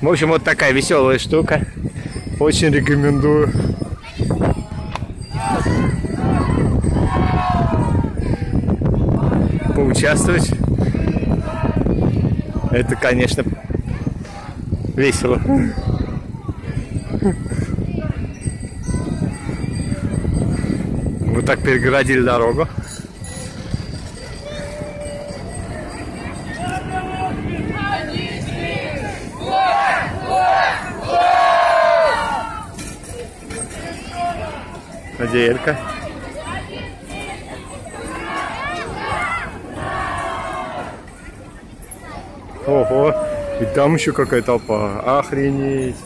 В общем, вот такая веселая штука. Очень рекомендую. Поучаствовать. Это, конечно, весело. Вот так перегородили дорогу. Надеелька. Ого, и там еще какая толпа. Охренеть.